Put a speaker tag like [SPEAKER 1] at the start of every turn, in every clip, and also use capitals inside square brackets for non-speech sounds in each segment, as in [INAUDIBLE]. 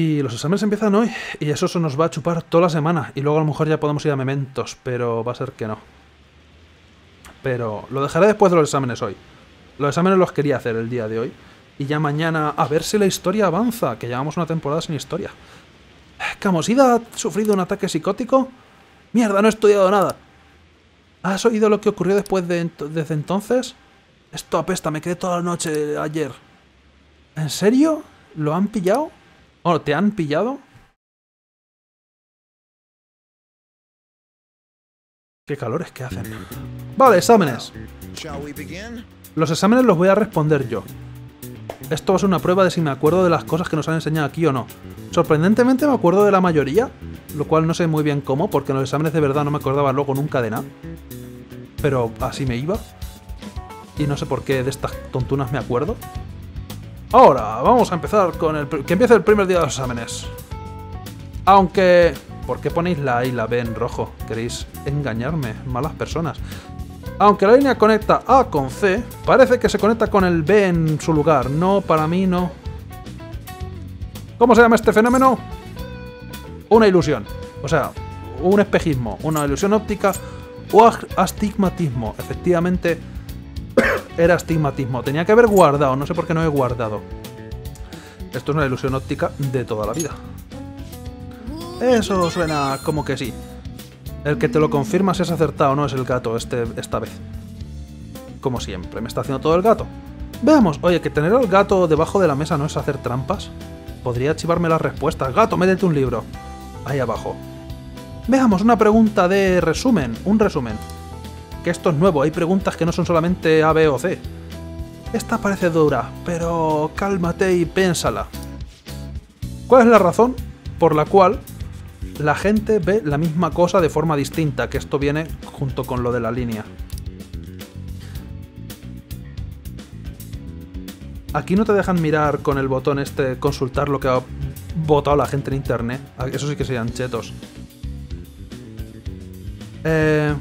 [SPEAKER 1] Y los exámenes empiezan hoy y eso se nos va a chupar toda la semana. Y luego a lo mejor ya podemos ir a Mementos, pero va a ser que no. Pero lo dejaré después de los exámenes hoy. Los exámenes los quería hacer el día de hoy. Y ya mañana a ver si la historia avanza, que llevamos una temporada sin historia. ¿Camosida ha sufrido un ataque psicótico? Mierda, no he estudiado nada. ¿Has oído lo que ocurrió después de desde entonces? Esto apesta, me quedé toda la noche ayer. ¿En serio? ¿Lo han pillado? ¿O te han pillado? Qué calores que hacen. Vale, exámenes.
[SPEAKER 2] Shall we begin?
[SPEAKER 1] Los exámenes los voy a responder yo. Esto va a ser una prueba de si me acuerdo de las cosas que nos han enseñado aquí o no. Sorprendentemente me acuerdo de la mayoría, lo cual no sé muy bien cómo, porque en los exámenes de verdad no me acordaba luego nunca de nada. Pero así me iba. Y no sé por qué de estas tontunas me acuerdo. Ahora, vamos a empezar con el... Que empiece el primer día de los exámenes. Aunque... ¿Por qué ponéis la A y la B en rojo? ¿Queréis engañarme? Malas personas. Aunque la línea conecta A con C, parece que se conecta con el B en su lugar. No, para mí no. ¿Cómo se llama este fenómeno? Una ilusión. O sea, un espejismo, una ilusión óptica o astigmatismo. Efectivamente, era astigmatismo. Tenía que haber guardado, no sé por qué no he guardado. Esto es una ilusión óptica de toda la vida. Eso suena como que sí. El que te lo confirma si has acertado no es el gato este, esta vez. Como siempre, me está haciendo todo el gato. Veamos, oye, que tener al gato debajo de la mesa no es hacer trampas. Podría chivarme las respuestas. Gato, métete un libro. Ahí abajo. Veamos, una pregunta de resumen. Un resumen. Que esto es nuevo, hay preguntas que no son solamente A, B o C. Esta parece dura, pero cálmate y piénsala. ¿Cuál es la razón por la cual la gente ve la misma cosa de forma distinta, que esto viene junto con lo de la línea. Aquí no te dejan mirar con el botón este, consultar lo que ha votado la gente en internet. Ah, Eso sí que serían chetos. Eh,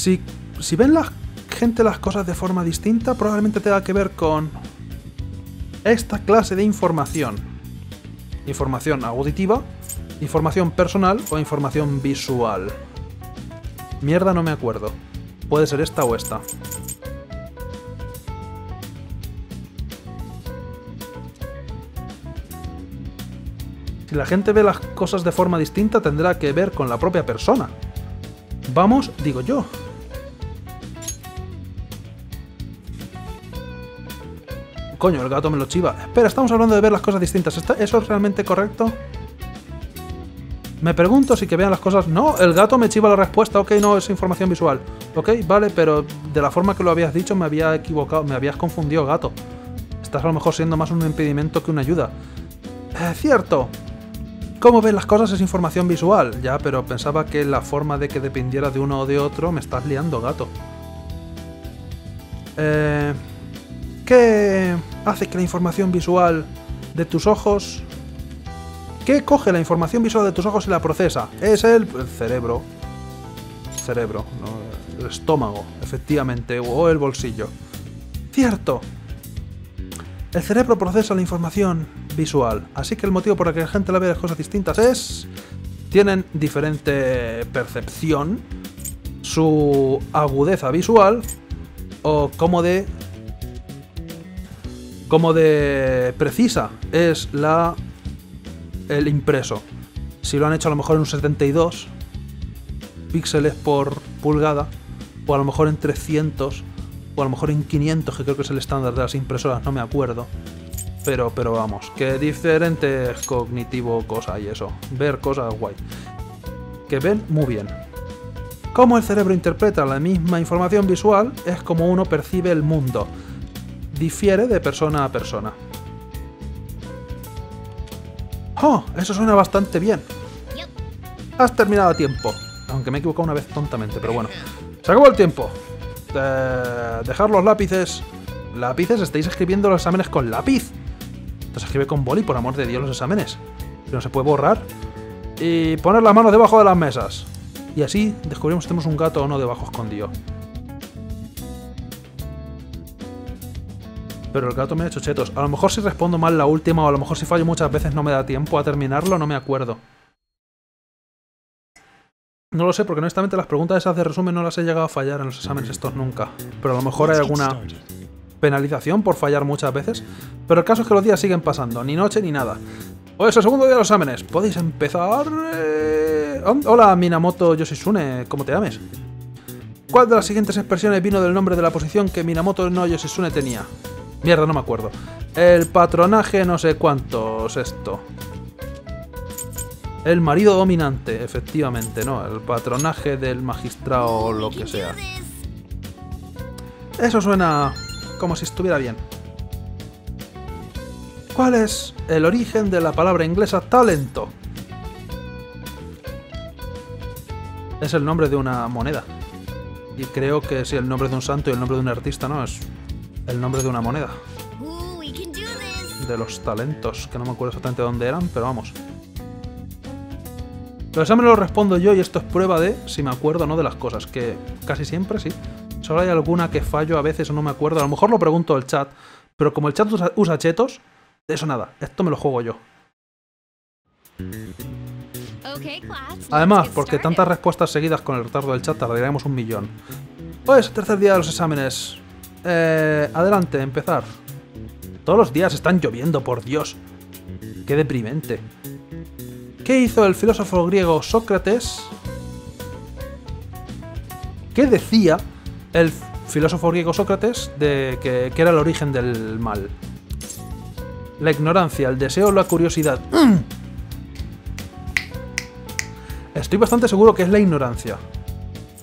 [SPEAKER 1] si, si ven la gente las cosas de forma distinta, probablemente tenga que ver con esta clase de información información auditiva, información personal o información visual. Mierda, no me acuerdo. Puede ser esta o esta. Si la gente ve las cosas de forma distinta, tendrá que ver con la propia persona. Vamos, digo yo. Coño, el gato me lo chiva. Espera, estamos hablando de ver las cosas distintas. ¿Está- ¿Eso es realmente correcto? Me pregunto si que vean las cosas. No, el gato me chiva la respuesta. Ok, no, es información visual. Ok, vale, pero de la forma que lo habías dicho me había equivocado, me habías confundido, gato. Estás a lo mejor siendo más un impedimento que una ayuda. Eh, cierto. Cómo ves las cosas es información visual. Ya, pero pensaba que la forma de que dependiera de uno o de otro me estás liando, gato. Eh. ¿Qué hace que la información visual de tus ojos... ¿Qué coge la información visual de tus ojos y la procesa? Es el, cerebro. Cerebro, no, el estómago, efectivamente, o el bolsillo. Cierto. El cerebro procesa la información visual, así que el motivo por el que la gente la ve las cosas distintas es... Tienen diferente percepción, su agudeza visual o cómo de como de precisa es la el impreso. Si lo han hecho a lo mejor en un 72 píxeles por pulgada, o a lo mejor en 300, o a lo mejor en 500, que creo que es el estándar de las impresoras, no me acuerdo. Pero, pero vamos, que diferente cognitivo cosa y eso. Ver cosas guay. Que ven muy bien. Cómo el cerebro interpreta la misma información visual es como uno percibe el mundo difiere de persona a persona. ¡Oh! Eso suena bastante bien. Has terminado a tiempo. Aunque me he equivocado una vez tontamente, pero bueno. Se acabó el tiempo. Eh, dejar los lápices. Lápices, estáis escribiendo los exámenes con lápiz. Entonces escribe con boli, por amor de Dios, los exámenes. Que no se puede borrar. Y poner las manos debajo de las mesas. Y así descubrimos si tenemos un gato o no debajo escondido. Pero el gato me ha hecho chetos. A lo mejor si respondo mal la última o a lo mejor si fallo muchas veces no me da tiempo a terminarlo, no me acuerdo. No lo sé, porque honestamente las preguntas esas de resumen no las he llegado a fallar en los exámenes estos nunca. Pero a lo mejor hay alguna penalización por fallar muchas veces. Pero el caso es que los días siguen pasando, ni noche ni nada. Hoy es el segundo día de los exámenes. ¿Podéis empezar? Eh, Hola, Minamoto Yoshitsune, ¿cómo te llames? ¿Cuál de las siguientes expresiones vino del nombre de la posición que Minamoto no Yoshitsune tenía? Mierda, no me acuerdo. El patronaje no sé cuántos esto. El marido dominante, efectivamente, ¿no? El patronaje del magistrado o lo que sea. Eso suena como si estuviera bien. ¿Cuál es el origen de la palabra inglesa talento? Es el nombre de una moneda. Y creo que si el nombre de un santo y el nombre de un artista, ¿no? Es el nombre de una moneda. De los talentos, que no me acuerdo exactamente dónde eran, pero vamos. Los exámenes los respondo yo y esto es prueba de si me acuerdo o no de las cosas, que casi siempre sí. Solo hay alguna que fallo a veces o no me acuerdo. A lo mejor lo pregunto al chat, pero como el chat usa, chetos, de eso nada. Esto me lo juego yo. Además, porque tantas respuestas seguidas con el retardo del chat tardaríamos un millón. Pues, tercer día de los exámenes. Eh, adelante, empezar. Todos los días están lloviendo, por Dios. Qué deprimente. ¿Qué hizo el filósofo griego Sócrates? ¿Qué decía el filósofo griego Sócrates de que, era el origen del mal? La ignorancia, el deseo, la curiosidad. [CLEARS THROAT] Estoy bastante seguro que es la ignorancia.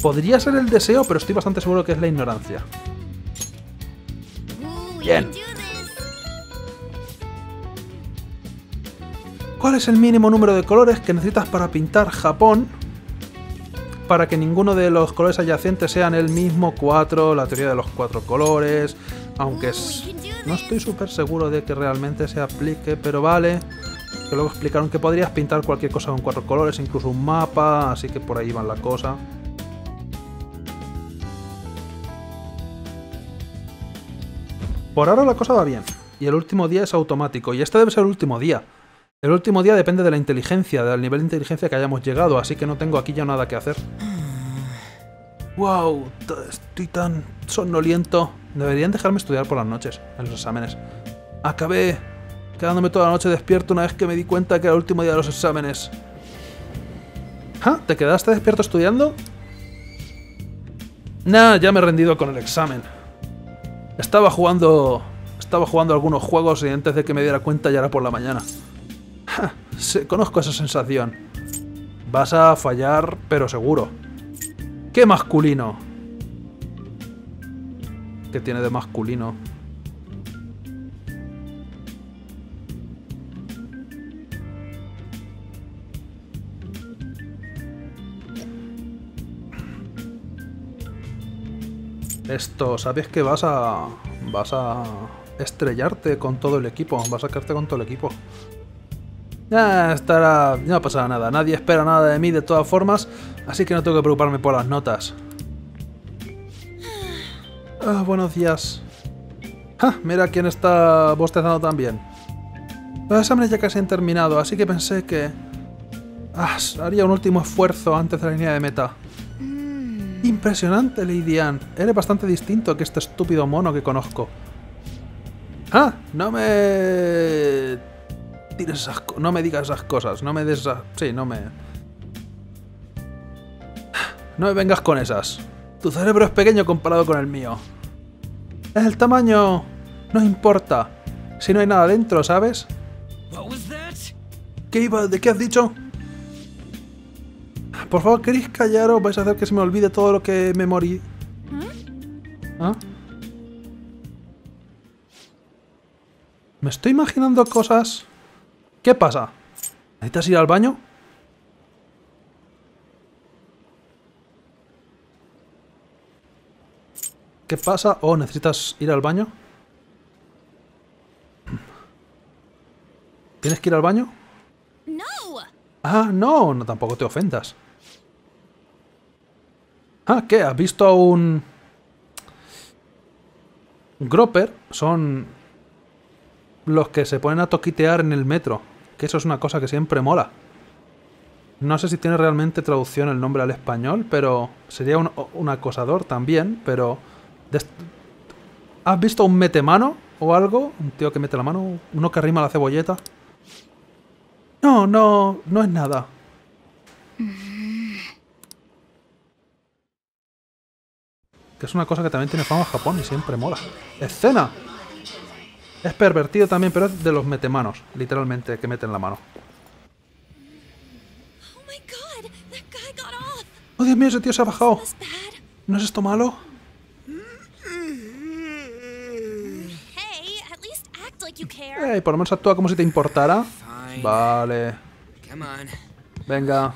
[SPEAKER 1] Podría ser el deseo, pero estoy bastante seguro que es la ignorancia. ¿Cuál es el mínimo número de colores que necesitas para pintar Japón? Para que ninguno de los colores adyacentes sean el mismo 4, la teoría de los cuatro colores, aunque no estoy súper seguro de que realmente se aplique, pero vale. Que luego explicaron que podrías pintar cualquier cosa con cuatro colores, incluso un mapa, así que por ahí va la cosa. Por ahora la cosa va bien, y el último día es automático, y este debe ser el último día. El último día depende de la inteligencia, del nivel de inteligencia que hayamos llegado, así que no tengo aquí ya nada que hacer. ¡Wow! Estoy tan somnoliento. Deberían dejarme estudiar por las noches, en los exámenes. Acabé quedándome toda la noche despierto una vez que me di cuenta que era el último día de los exámenes. ¿Ah? ¿Te quedaste despierto estudiando? Nah, ya me he rendido con el examen. Estaba jugando... Estaba jugando algunos juegos y antes de que me diera cuenta ya era por la mañana. conozco esa sensación. Vas a fallar, pero seguro. ¡Qué masculino! ¿Qué tiene de masculino? Esto, ¿sabes que vas a... vas a estrellarte con todo el equipo? Vas a sacarte con todo el equipo. Ya estará... no pasará nada. Nadie espera nada de mí de todas formas, así que no tengo que preocuparme por las notas. Ah, buenos días. Ah, mira quién está bostezando también. Los exámenes ya casi han terminado, así que pensé que... Ah, haría un último esfuerzo antes de la línea de meta. Impresionante, Lady Anne. Eres bastante distinto que este estúpido mono que conozco. Ah, no me no me digas esas cosas, no me des esas... Sí, no me... No me vengas con esas. Tu cerebro es pequeño comparado con el mío. El tamaño... No importa. Si no hay nada dentro, ¿sabes? ¿Qué iba? ¿De qué has dicho? Por favor, ¿queréis callaros? ¿Vais a hacer que se me olvide todo lo que me morí? ¿Mm? ¿Ah? Me estoy imaginando cosas... ¿Qué pasa? ¿Necesitas ir al baño? ¿Qué pasa? ¿O necesitas ir al baño? ¿Tienes que ir al baño? No. Ah, no, no tampoco te ofendas. Ah, ¿qué? ¿Has visto a un... Gropper? Son los que se ponen a toquitear en el metro. Que eso es una cosa que siempre mola. No sé si tiene realmente traducción el nombre al español, pero sería un, un acosador también, pero... ¿Has visto un metemano o algo? Un tío que mete la mano, uno que arrima la cebolleta. No, no, no es nada. Que es una cosa que también tiene fama en Japón y siempre mola. ¡Escena! Es pervertido también, pero es de los metemanos, literalmente, que meten la mano.
[SPEAKER 2] Oh.
[SPEAKER 1] ¡Oh, Dios mío, ese tío se ha bajado! ¿No es esto malo?
[SPEAKER 2] Hey,
[SPEAKER 1] por lo menos actúa como si te importara. Vale. Venga.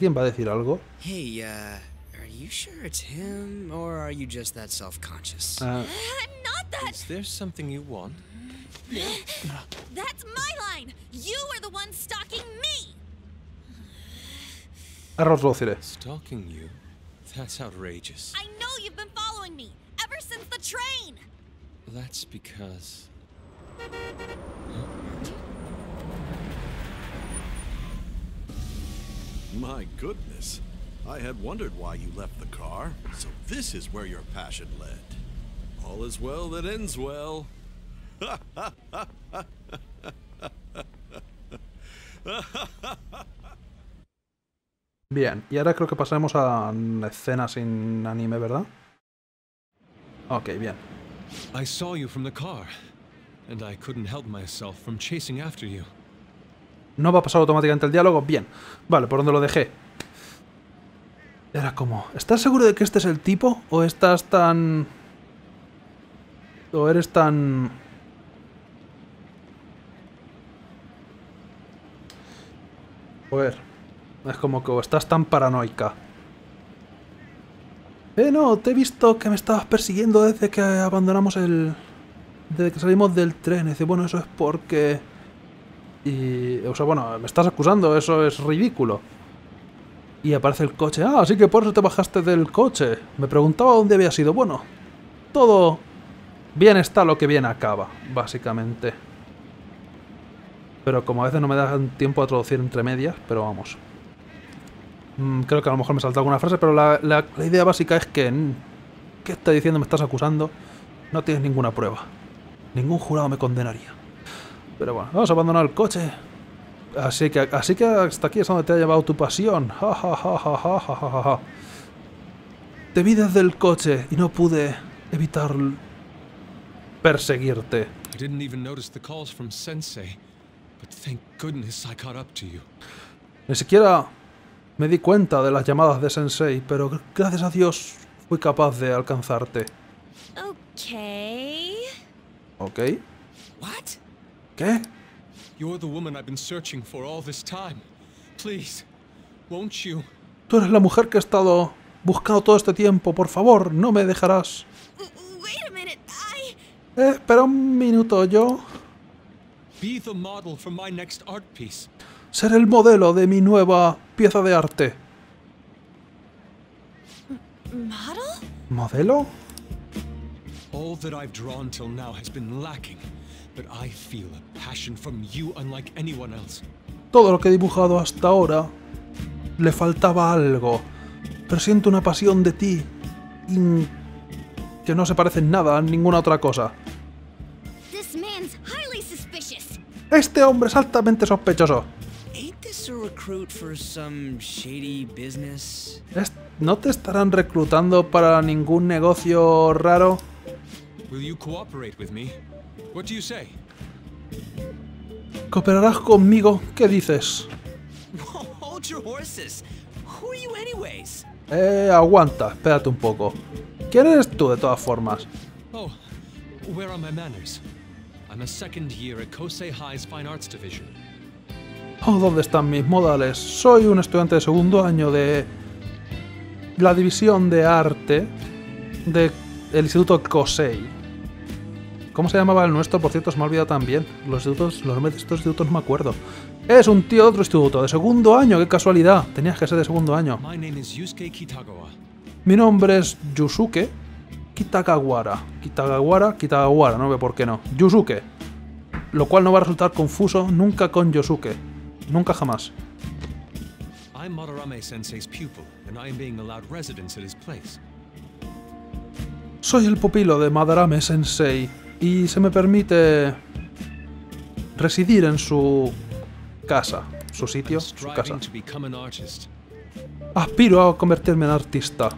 [SPEAKER 1] ¿Alguien va a decir algo?
[SPEAKER 3] Hey, uh, are you sure it's him, or are you just that self-conscious?
[SPEAKER 1] Eh,
[SPEAKER 2] I'm not that.
[SPEAKER 4] Is there something you want? [LAUGHS]
[SPEAKER 2] That's my line. You are the one stalking me.
[SPEAKER 1] ahora os lo diré.
[SPEAKER 4] Stalking you? That's outrageous.
[SPEAKER 2] I know you've been following me ever since the train.
[SPEAKER 4] That's because. [LAUGHS]
[SPEAKER 5] My goodness. I had wondered why you left the car. So this is where your passion led. All is well that ends well. [LAUGHS]
[SPEAKER 1] Bien, y ahora creo que pasaremos a la escena sin anime, ¿verdad? Ok, bien.
[SPEAKER 4] I saw you from the car, and I couldn't help myself from chasing after you.
[SPEAKER 1] No va a pasar automáticamente el diálogo. Bien. Vale, por donde lo dejé. Era como, ¿estás seguro de que este es el tipo? ¿O estás tan... ¿O eres tan... Joder. Es como que estás tan paranoica. Eh, no, te he visto que me estabas persiguiendo desde que abandonamos el... Desde que salimos del tren. Y dice, bueno, eso es porque... Y, o sea, bueno, me estás acusando, eso es ridículo. Y aparece el coche. Ah, así que por eso te bajaste del coche. Me preguntaba dónde había sido. Bueno, todo bien está lo que bien acaba, básicamente. Pero como a veces no me dan tiempo a traducir entre medias, pero vamos. Mm, creo que a lo mejor me salta alguna frase, pero la, la- la idea básica es que... mm, ¿Qué estás diciendo? ¿Me estás acusando? No tienes ninguna prueba. Ningún jurado me condenaría. Pero bueno, vamos a abandonar el coche. Así que, así que hasta aquí es donde te ha llevado tu pasión. Ja, ja, ja, ja, ja, ja, ja, ja. Te vi desde el coche y no pude evitar perseguirte.
[SPEAKER 4] I didn't even notice the calls from Sensei, but thank goodness I caught up to you.
[SPEAKER 1] Ni siquiera me di cuenta de las llamadas de Sensei, pero gr- gracias a Dios fui capaz de alcanzarte.
[SPEAKER 2] Okay.
[SPEAKER 1] ¿Ok?
[SPEAKER 3] What?
[SPEAKER 1] ¿Qué?
[SPEAKER 4] You're the woman I've been searching for all this time. Please, won't you?
[SPEAKER 1] Tú eres la mujer que he estado buscando todo este tiempo. Por favor, no me dejarás.
[SPEAKER 2] W- wait a minute. I.
[SPEAKER 1] Eh, espera un minuto, yo...
[SPEAKER 4] Be the model for my next art piece.
[SPEAKER 1] Ser el modelo de mi nueva pieza de arte.
[SPEAKER 2] Model?
[SPEAKER 1] ¿Modelo?
[SPEAKER 4] All that I've drawn till now has been lacking, but I feel a passion from you unlike anyone else.
[SPEAKER 1] Todo lo que he dibujado hasta ahora le faltaba algo. Pero siento una pasión de ti in- que no se parece en nada a ninguna otra cosa.
[SPEAKER 2] This man's highly suspicious.
[SPEAKER 1] Este hombre es altamente sospechoso.
[SPEAKER 3] Ain't this a recruit for some shady business?
[SPEAKER 1] Es- ¿No te estarán reclutando para ningún negocio raro? ¿Cooperarás conmigo? ¿Qué dices? [LAUGHS]
[SPEAKER 3] Hold your horses. Who are you anyways?
[SPEAKER 1] Eh, aguanta, espérate un poco. ¿Quién eres tú de todas formas?
[SPEAKER 4] Oh, where are my manners? I'm a second year at Kosei High's Fine Arts Division.
[SPEAKER 1] Oh, ¿dónde están mis modales? Soy un estudiante de segundo año de la división de arte del Instituto Kosei. ¿Cómo se llamaba el nuestro? Por cierto, se me ha olvidado también. Los institutos, los nombres de estos institutos no me acuerdo. Es un tío de otro instituto, de segundo año, qué casualidad. Tenías que ser de segundo año. Mi nombre es Yusuke Kitagawara. Kitagawara, Kitagawara, no ve por qué no. Yusuke. Lo cual no va a resultar confuso nunca con Yosuke. Nunca jamás.
[SPEAKER 4] I'm Madarame Sensei's pupil, and I am being allowed residence at his place.
[SPEAKER 1] Soy el pupilo de Madarame Sensei y se me permite residir en su casa, su sitio, su casa. Aspiro a convertirme en artista.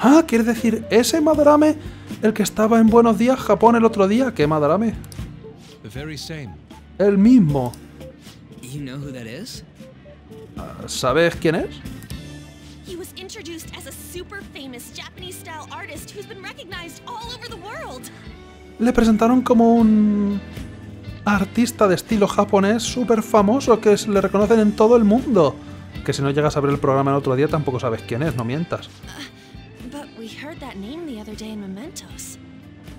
[SPEAKER 1] Ah, ¿quieres decir ese Madarame? El que estaba en Buenos Días, Japón el otro día. ¿Qué Madarame? El mismo.
[SPEAKER 3] Is?
[SPEAKER 1] ¿Sabes quién es?
[SPEAKER 2] He was introduced as a super famous Japanese style artist who's been recognized all over the world.
[SPEAKER 1] Le presentaron como un artista de estilo japonés súper famoso que le reconocen en todo el mundo. Que si no llegas a ver el programa el otro día tampoco sabes quién es, no mientas.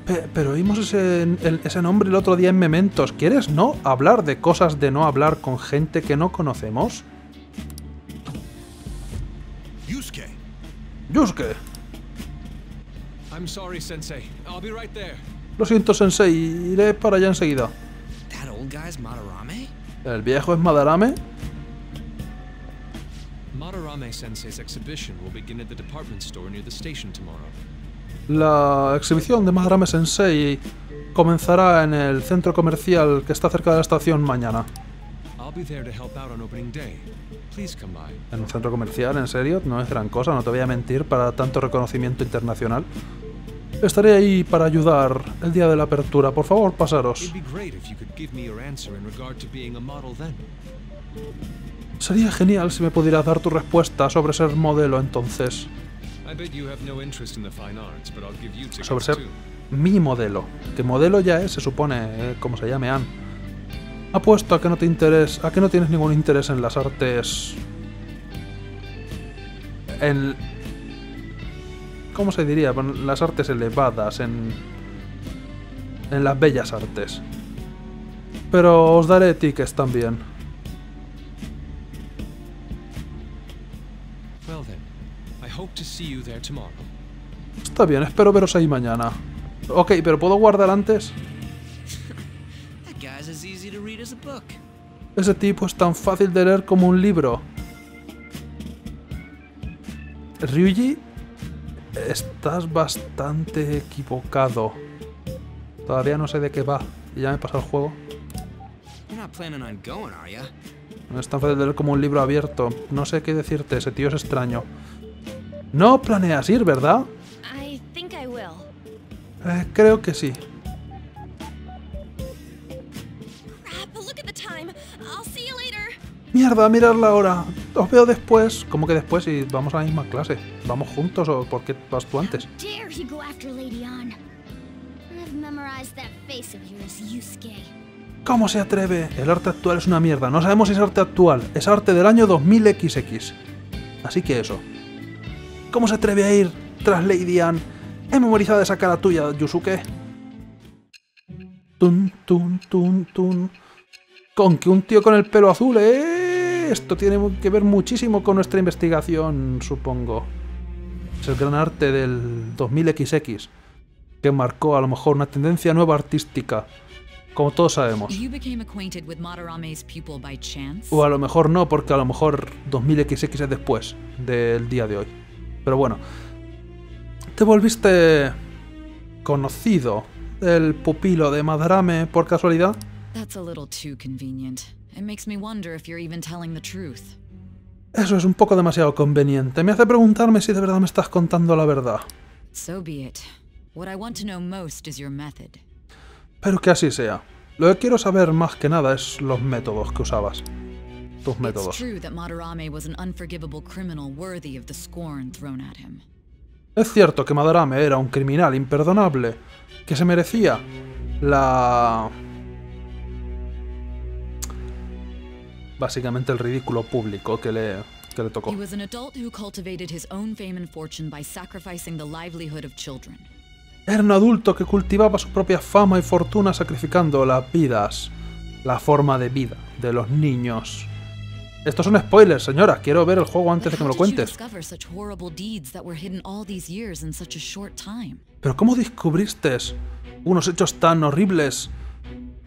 [SPEAKER 1] Pe- pero oímos ese, el- ese nombre el otro día en Mementos. ¿Quieres no hablar de cosas de no hablar con gente que no conocemos? Yusuke,
[SPEAKER 4] I'm sorry, Sensei. I'll be right there.
[SPEAKER 1] lo siento Sensei, iré para allá enseguida.
[SPEAKER 3] That old guy's Madarame?
[SPEAKER 1] ¿El viejo es Madarame?
[SPEAKER 4] Madarame Sensei's exhibition will begin at the department store near the station tomorrow.
[SPEAKER 1] La exhibición de Madarame Sensei comenzará en el centro comercial que está cerca de la estación mañana. En un centro comercial, en serio, no es gran cosa, no te voy a mentir, para tanto reconocimiento internacional. Estaré ahí para ayudar el día de la apertura. Por favor, pasaros. Sería genial si me pudieras dar tu respuesta sobre ser modelo entonces. Sobre ser mi modelo. Que modelo ya es, se supone, eh, como se llame Ann. Apuesto a que no te interesa, a que no tienes ningún interés en las artes. En. ¿Cómo se diría? Bueno, Las artes elevadas, en. En las bellas artes. Pero os daré tickets también. Está bien, espero veros ahí mañana. Ok, pero ¿puedo guardar antes? Ese tipo es tan fácil de leer como un libro. Ryuji, estás bastante equivocado. Todavía no sé de qué va. Y ya me pasa el juego. No es tan fácil de leer como un libro abierto. No sé qué decirte, ese tío es extraño. No planeas ir, ¿verdad?
[SPEAKER 2] I think I will.
[SPEAKER 1] Eh, creo que sí. Mierda, mirad la hora. Os veo después. ¿Cómo que después? Si vamos a la misma clase. ¿Vamos juntos o por qué vas tú antes? ¿Cómo se atreve? El arte actual es una mierda. No sabemos si es arte actual. Es arte del año 2000XX. Así que eso. ¿Cómo se atreve a ir tras Lady Anne? He memorizado esa cara tuya, Yusuke. Tun, tun, tun, tun. Con que un tío con el pelo azul, ¿eh? Esto tiene que ver muchísimo con nuestra investigación, supongo. Es el gran arte del 2000XX. Que marcó a lo mejor una tendencia nueva artística. Como todos sabemos. O a lo mejor no, porque a lo mejor 2000XX es después del día de hoy. Pero bueno. ¿Te volviste conocido el pupilo de Madarame por casualidad?
[SPEAKER 6] That's a little too convenient. It makes me wonder if you're even telling the truth.
[SPEAKER 1] Eso es un poco demasiado conveniente. Me hace preguntarme si de verdad me estás contando la verdad.
[SPEAKER 6] So be it. What I want to know most is your method.
[SPEAKER 1] Pero que así sea. Lo que quiero saber más que nada es los métodos que usabas. tus
[SPEAKER 6] It's
[SPEAKER 1] métodos.
[SPEAKER 6] true that Madarame was an unforgivable criminal worthy of the scorn thrown at him.
[SPEAKER 1] Es cierto que Madarame era un criminal imperdonable que se merecía la... Básicamente el ridículo público que le, que le tocó.
[SPEAKER 6] He was an adult who cultivated his own fame and fortune by sacrificing the livelihood of children.
[SPEAKER 1] Era un adulto que cultivaba su propia fama y fortuna sacrificando las vidas, la forma de vida de los niños. Estos son spoilers, señora. Quiero ver el juego antes de que me lo cuentes. Pero ¿cómo descubriste unos hechos tan horribles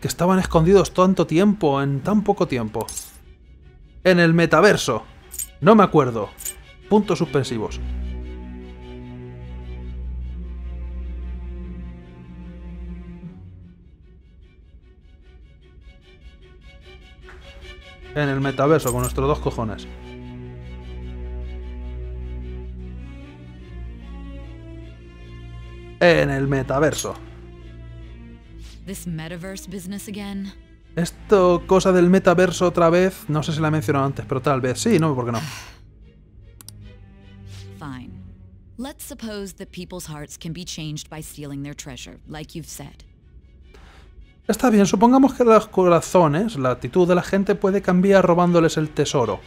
[SPEAKER 1] que estaban escondidos tanto tiempo en tan poco tiempo? En el metaverso. No me acuerdo. Puntos suspensivos. En el metaverso, con nuestros dos cojones. En el metaverso.
[SPEAKER 6] This metaverse business again?
[SPEAKER 1] Esto, cosa del metaverso otra vez, no sé si la he mencionado antes, pero tal vez sí, no, ¿por qué no?
[SPEAKER 6] Fine. Let's suppose that people's hearts can be changed by stealing their treasure, like you've said.
[SPEAKER 1] Está bien, supongamos que los corazones, la actitud de la gente puede cambiar robándoles el tesoro.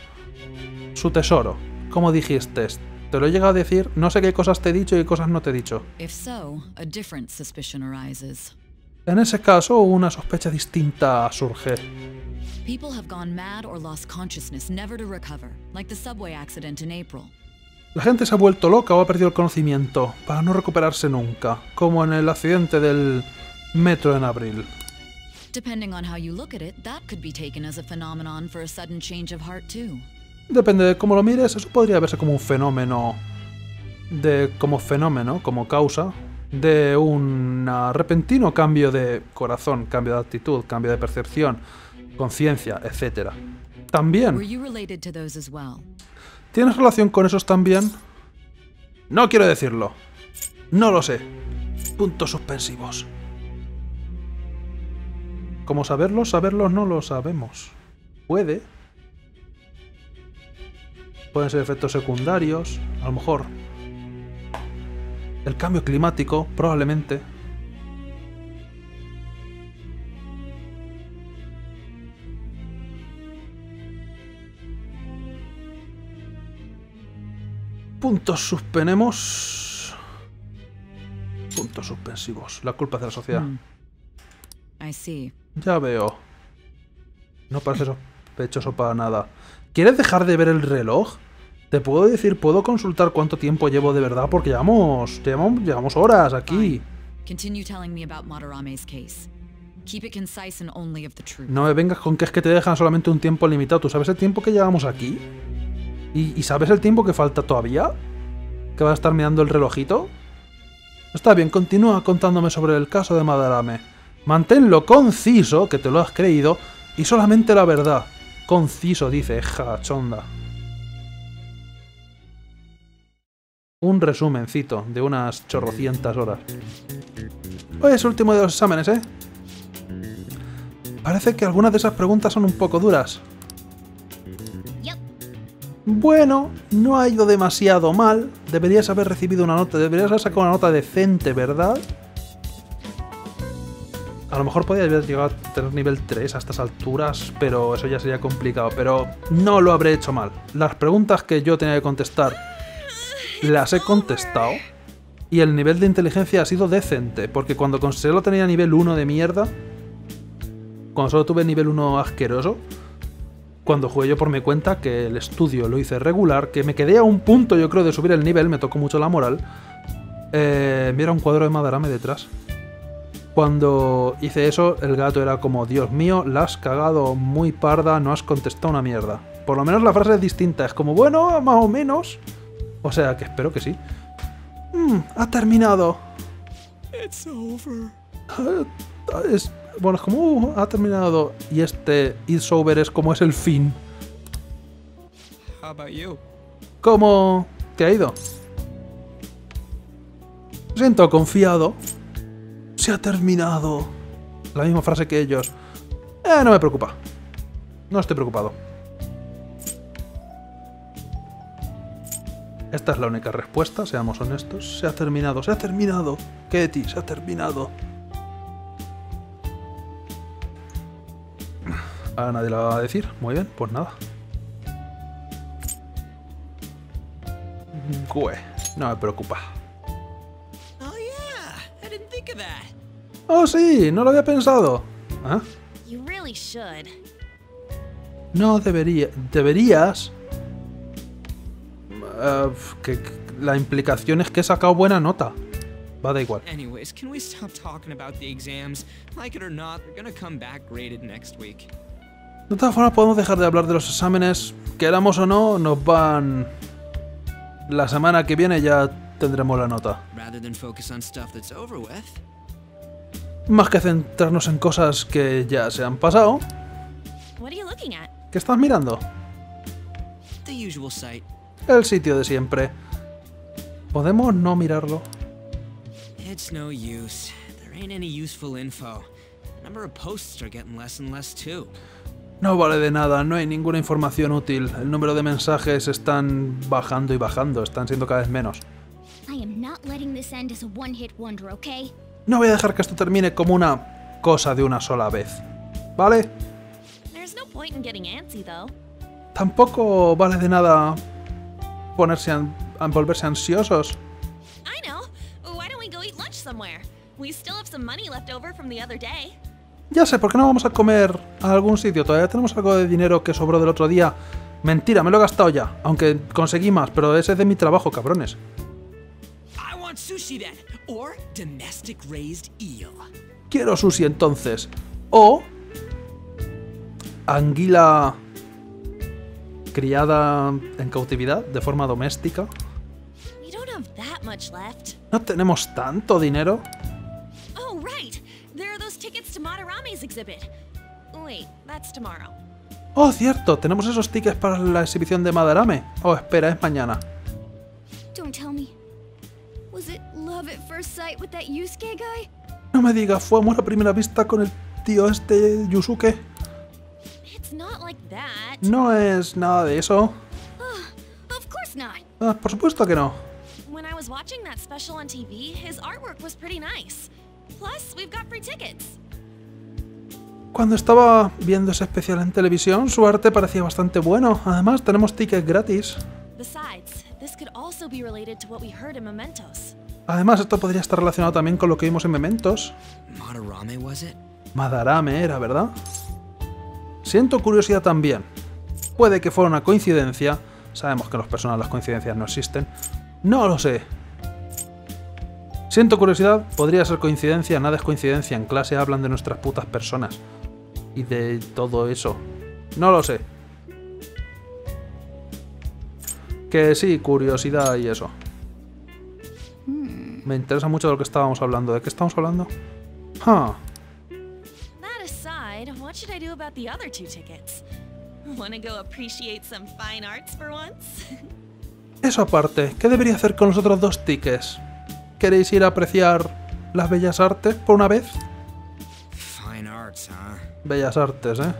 [SPEAKER 1] Su tesoro. Como dijiste, te lo he llegado a decir, no sé qué cosas te he dicho y qué cosas no te he dicho.
[SPEAKER 6] If so, a different suspicion arises.
[SPEAKER 1] En ese caso, una sospecha distinta surge.
[SPEAKER 6] People have gone mad or lost consciousness, never to recover, like the subway accident in April.
[SPEAKER 1] La gente se ha vuelto loca o ha perdido el conocimiento para no recuperarse nunca, como en el accidente del metro en abril.
[SPEAKER 6] Depending on how you look at it, that could be taken as a phenomenon for a sudden change of heart, too.
[SPEAKER 1] Depende de cómo lo mires, eso podría verse como un fenómeno de como fenómeno, como causa de un repentino cambio de corazón, cambio de actitud, cambio de percepción, conciencia, etc. También? ¿tienes relación con esos también? No quiero decirlo. No lo sé. Puntos suspensivos. ¿Cómo saberlo? Saberlo no lo sabemos. Puede. Pueden ser efectos secundarios, a lo mejor. El cambio climático, probablemente. Puntos suspenemos. Puntos suspensivos. La culpa es de la sociedad.
[SPEAKER 6] I see.
[SPEAKER 1] Ya veo. No parece sospechoso para nada. ¿Quieres dejar de ver el reloj? Te puedo decir, puedo consultar cuánto tiempo llevo de verdad porque llevamos, llevamos, llevamos horas aquí. No me vengas con que es que te dejan solamente un tiempo limitado. ¿Tú sabes el tiempo que llevamos aquí? ¿Y, y sabes el tiempo que falta todavía? ¿Que vas a estar mirando el relojito? Está bien, continúa contándome sobre el caso de Madarame. Manténlo conciso, que te lo has creído, y solamente la verdad. Conciso, dice, ja, chonda. Un resumencito de unas chorrocientas horas. Hoy es el último de los exámenes, ¿eh? Parece que algunas de esas preguntas son un poco duras. Bueno, no ha ido demasiado mal. Deberías haber recibido una nota, deberías haber sacado una nota decente, ¿verdad? A lo mejor podrías haber llegado a tener nivel 3 a estas alturas, pero eso ya sería complicado. Pero no lo habré hecho mal. Las preguntas que yo tenía que contestar las he contestado. Y el nivel de inteligencia ha sido decente, porque cuando solo tenía nivel 1 de mierda, cuando solo tuve nivel 1 asqueroso, cuando jugué yo por mi cuenta, que el estudio lo hice regular, que me quedé a un punto yo creo de subir el nivel, me tocó mucho la moral, eh, mira un cuadro de Madarame detrás. Cuando hice eso, el gato era como, Dios mío, la has cagado muy parda, no has contestado una mierda. Por lo menos la frase es distinta, es como, bueno, más o menos. O sea, que espero que sí. Mm, ha terminado.
[SPEAKER 4] It's over.
[SPEAKER 1] Ah, Es, bueno, es como, uh, ha terminado. Y este It's Over es como es el fin.
[SPEAKER 3] How about you?
[SPEAKER 1] ¿Cómo te ha ido? Me siento confiado. Se ha terminado. La misma frase que ellos. Eh, no me preocupa. No estoy preocupado. Esta es la única respuesta, seamos honestos. Se ha terminado, se ha terminado. Ketty, se ha terminado. A nadie lo va a decir. Muy bien, pues nada. Gue, no me preocupa.
[SPEAKER 3] Oh.
[SPEAKER 1] Oh, sí, no lo había pensado. ¿Ah? No debería. Deberías. Eh, que, que la implicación es que he sacado buena nota. Va, da igual.
[SPEAKER 3] Anyways, can we stop talking about the exams? Like it or not, they're gonna come back graded next week.
[SPEAKER 1] De todas formas, podemos dejar de hablar de los exámenes. Queramos o no, nos van. La semana que viene ya tendremos la nota. Más que centrarnos en cosas que ya se han pasado.
[SPEAKER 2] What are you looking at?
[SPEAKER 1] ¿Qué estás mirando?
[SPEAKER 3] The usual site.
[SPEAKER 1] El sitio de siempre. ¿Podemos no mirarlo?
[SPEAKER 3] It's no use. There ain't any useful info. The number of posts are getting less and less too.
[SPEAKER 1] No vale de nada, no hay ninguna información útil. El número de mensajes están bajando y bajando, están siendo cada vez menos.
[SPEAKER 7] I am not letting this end as a one-hit wonder, okay?
[SPEAKER 1] No voy a dejar que esto termine como una cosa de una sola vez. ¿Vale?
[SPEAKER 2] There's no point in getting antsy, though.
[SPEAKER 1] Tampoco vale de nada ponerse a, a volverse ansiosos.
[SPEAKER 2] I know. Why don't we go eat lunch somewhere? We still have some money left over from the other day.
[SPEAKER 1] Ya sé, ¿por qué no vamos a comer a algún sitio? Todavía tenemos algo de dinero que sobró del otro día. Mentira, me lo he gastado ya. Aunque conseguí más, pero ese es de mi trabajo, cabrones.
[SPEAKER 3] I want sushi then, or domestic raised eel.
[SPEAKER 1] Quiero sushi entonces. O... Anguila... Criada en cautividad de forma doméstica. No tenemos tanto dinero.
[SPEAKER 2] Oh, right. There are those tickets to Matarame's exhibit. Wait, that's tomorrow.
[SPEAKER 1] Oh, cierto, tenemos esos tickets para la exhibición de Madarame. Oh, espera, es mañana.
[SPEAKER 7] Don't tell me. Was it love at first sight with that Yusuke guy?
[SPEAKER 1] No me digas, fue amor a primera vista con el tío este Yusuke. No es nada de eso.
[SPEAKER 7] Of course not.
[SPEAKER 1] Ah, por supuesto que no.
[SPEAKER 2] When I was watching that special on TV, his artwork was pretty nice. Plus, we've got free tickets.
[SPEAKER 1] Cuando estaba viendo ese especial en televisión, su arte parecía bastante bueno. Además, tenemos tickets gratis.
[SPEAKER 2] Besides, this could also be related to what we heard in Mementos.
[SPEAKER 1] Además, esto podría estar relacionado también con lo que vimos en Mementos.
[SPEAKER 3] Madarame, was it?
[SPEAKER 1] Madarame era, ¿verdad? Siento curiosidad también. Puede que fuera una coincidencia. Sabemos que en los personajes las coincidencias no existen. No lo sé. Siento curiosidad, podría ser coincidencia, nada es coincidencia. En clase hablan de nuestras putas personas. Y de todo eso. No lo sé. Que sí, curiosidad y eso. Me interesa mucho de lo que estábamos hablando. ¿De qué estamos hablando? Huh.
[SPEAKER 2] About the other two tickets? Wanna go appreciate some fine arts for once?
[SPEAKER 1] Eso aparte, ¿qué debería hacer con los otros dos tickets? ¿Queréis ir a apreciar las bellas artes por una vez?
[SPEAKER 3] Fine arts, huh?
[SPEAKER 1] Bellas artes, ¿eh?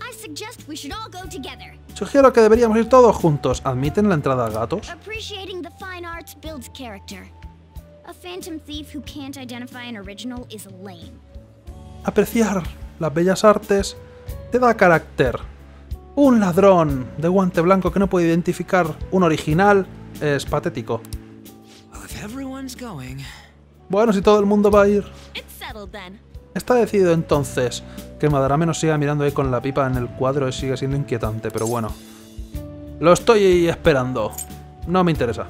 [SPEAKER 7] I suggest we should all go together.
[SPEAKER 1] Sugiero que deberíamos ir todos juntos. ¿Admiten la entrada a gatos?
[SPEAKER 7] Appreciating the fine arts builds character. A phantom thief who can't identify an original is lame.
[SPEAKER 1] Apreciar las bellas artes te da carácter. Un ladrón de guante blanco que no puede identificar un original es patético. Bueno, si todo el mundo va a ir.
[SPEAKER 2] it's settled then.
[SPEAKER 1] Está decidido entonces. Que Madarame nos siga mirando ahí con la pipa en el cuadro sigue siendo inquietante, pero bueno. Lo estoy esperando. No me interesa.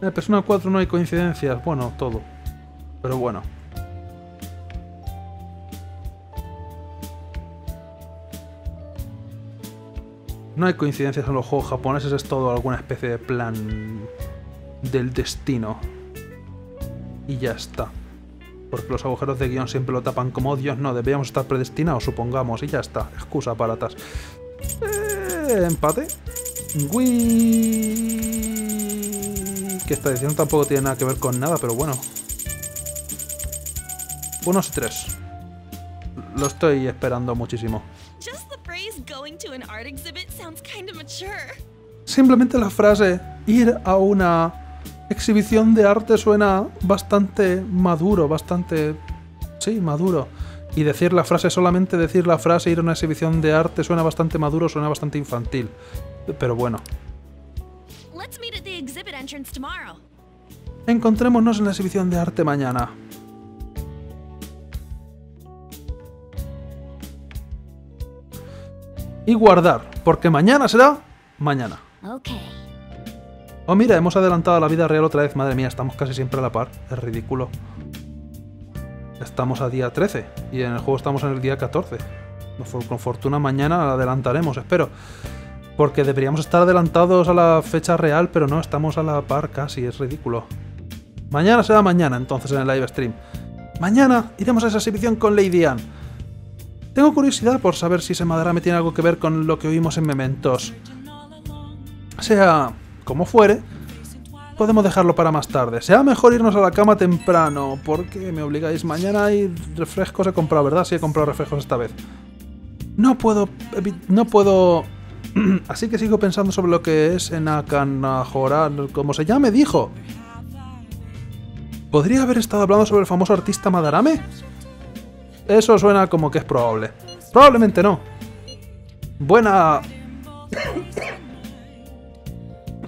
[SPEAKER 1] En Persona 4 no hay coincidencias. Bueno, todo. Pero bueno. No hay coincidencias en los juegos japoneses, es todo alguna especie de plan del destino. Y ya está. Porque los agujeros de guion siempre lo tapan como Dios, no, debíamos estar predestinados, supongamos, y ya está. Excusa para atrás. Eh, empate. Wii. Que esta edición tampoco tiene nada que ver con nada, pero bueno. Unos tres. Lo estoy esperando muchísimo. Simplemente la frase ir a una exhibición de arte suena bastante maduro, bastante... Sí, maduro. Y decir la frase, solamente decir la frase ir a una exhibición de arte suena bastante maduro, suena bastante infantil. Pero bueno, encontrémonos en la exhibición de arte mañana. Y guardar, porque mañana será mañana. Oh, mira, hemos adelantado a la vida real otra vez. Madre mía, estamos casi siempre a la par. Es ridículo. Estamos a día 13 y en el juego estamos en el día 14. For- Con fortuna mañana la adelantaremos, espero. Porque deberíamos estar adelantados a la fecha real, pero no, estamos a la par casi, es ridículo. Mañana será mañana, entonces, en el live stream. Mañana iremos a esa exhibición con Lady Anne. Tengo curiosidad por saber si ese Madarame tiene algo que ver con lo que oímos en Mementos. Sea como fuere, podemos dejarlo para más tarde. Sea mejor irnos a la cama temprano, porque me obligáis. Mañana hay refrescos, he comprado, ¿verdad? Sí, he comprado refrescos esta vez. No puedo... No puedo... [CLEARS THROAT] Así que sigo pensando sobre lo que es en Akanahora, como se llame, dijo. ¿Podría haber estado hablando sobre el famoso artista Madarame? Eso suena como que es probable. Probablemente no. Buena...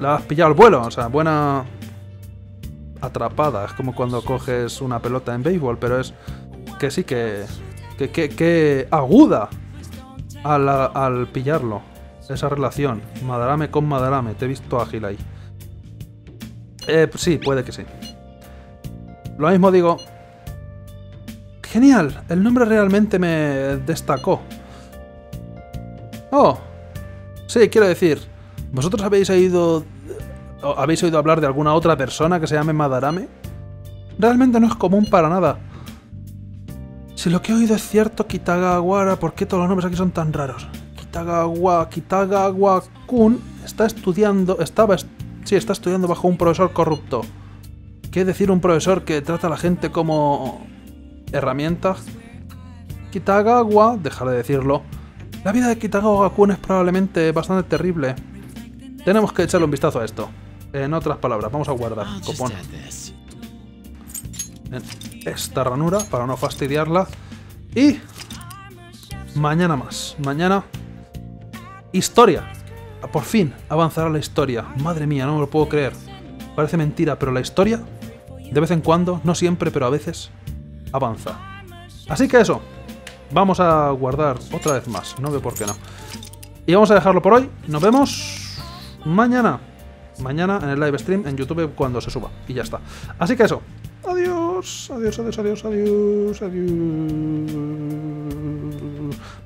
[SPEAKER 1] La has pillado al vuelo, o sea, buena... Atrapada. Es como cuando coges una pelota en béisbol, pero es que sí que... Que, que, aguda al, al pillarlo. Esa relación. Madarame con Madarame. Te he visto ágil ahí. Eh, sí, puede que sí. Lo mismo digo. Genial, el nombre realmente me destacó. Oh, sí, quiero decir, ¿vosotros habéis oído habéis oído hablar de alguna otra persona que se llame Madarame? Realmente no es común para nada. Si lo que he oído es cierto, Kitagawa, ¿por qué todos los nombres aquí son tan raros? Kitagawa, Kitagawa-kun está estudiando, estaba, est- sí, está estudiando bajo un profesor corrupto. ¿Qué decir un profesor que trata a la gente como herramienta? Kitagawa, dejaré de decirlo. La vida de Kitagawa-kun es probablemente bastante terrible. Tenemos que echarle un vistazo a esto. En otras palabras, vamos a guardar copón en esta ranura para no fastidiarla. Y mañana más. Mañana historia. Por fin avanzará la historia. Madre mía, no me lo puedo creer. Parece mentira, pero la historia, de vez en cuando, no siempre, pero a veces, avanza. Así que eso. Vamos a guardar otra vez más. No veo por qué no. Y vamos a dejarlo por hoy. Nos vemos mañana. Mañana en el live stream en YouTube cuando se suba. Y ya está. Así que eso. Adiós. Adiós, adiós, adiós, adiós, adiós.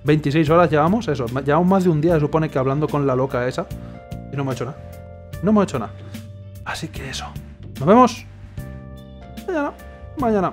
[SPEAKER 1] 26 horas llevamos, eso. Llevamos más de un día, se supone que hablando con la loca esa. Y no me ha hecho nada. No me ha hecho nada. Así que eso. Nos vemos. Mañana. Mañana.